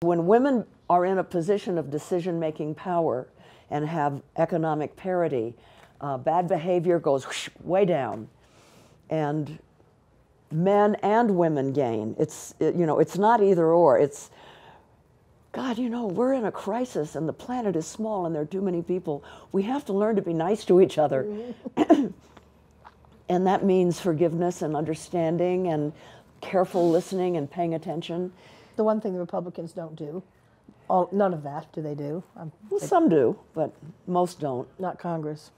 When women are in a position of decision making power and have economic parity, uh, bad behavior goes whoosh, way down. And men and women gain. It's, it, you know, it's not either or. It's, God, you know, we're in a crisis and the planet is small and there are too many people. We have to learn to be nice to each other. and that means forgiveness and understanding and careful listening and paying attention. The one thing the Republicans don't do, all, none of that do they do. Um, Well, some do, but most don't. not Congress.